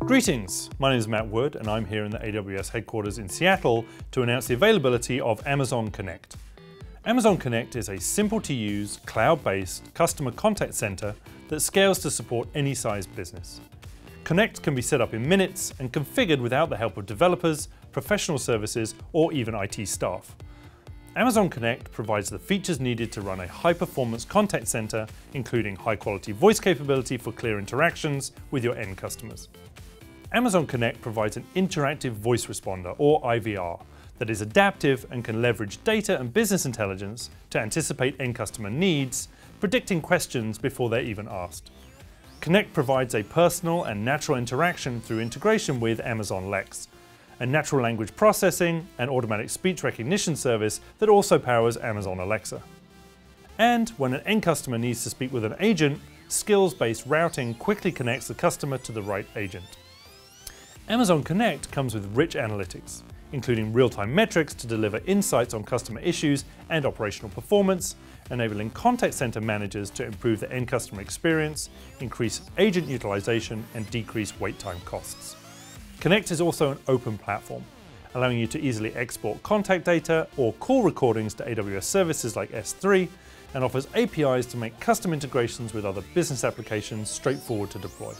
Greetings, my name is Matt Wood and I'm here in the AWS headquarters in Seattle to announce the availability of Amazon Connect. Amazon Connect is a simple to use, cloud-based customer contact center that scales to support any size business. Connect can be set up in minutes and configured without the help of developers, professional services, or even IT staff. Amazon Connect provides the features needed to run a high-performance contact center, including high-quality voice capability for clear interactions with your end customers. Amazon Connect provides an interactive voice responder, or IVR, that is adaptive and can leverage data and business intelligence to anticipate end customer needs, predicting questions before they're even asked. Connect provides a personal and natural interaction through integration with Amazon Lex, a natural language processing and automatic speech recognition service that also powers Amazon Alexa. And when an end customer needs to speak with an agent, skills-based routing quickly connects the customer to the right agent. Amazon Connect comes with rich analytics, including real-time metrics to deliver insights on customer issues and operational performance, enabling contact center managers to improve the end customer experience, increase agent utilization, and decrease wait time costs. Connect is also an open platform, allowing you to easily export contact data or call recordings to AWS services like S3, and offers APIs to make custom integrations with other business applications straightforward to deploy.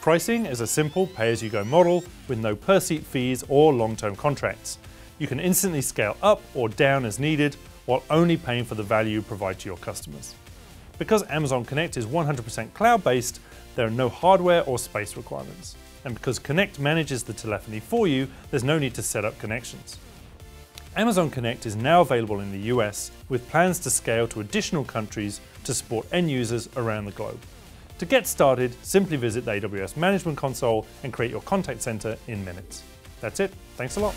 Pricing is a simple pay-as-you-go model with no per-seat fees or long-term contracts. You can instantly scale up or down as needed while only paying for the value you provide to your customers. Because Amazon Connect is 100% cloud-based, there are no hardware or space requirements. And because Connect manages the telephony for you, there's no need to set up connections. Amazon Connect is now available in the US with plans to scale to additional countries to support end users around the globe. To get started, simply visit the AWS Management Console and create your contact center in minutes. That's it. Thanks a lot.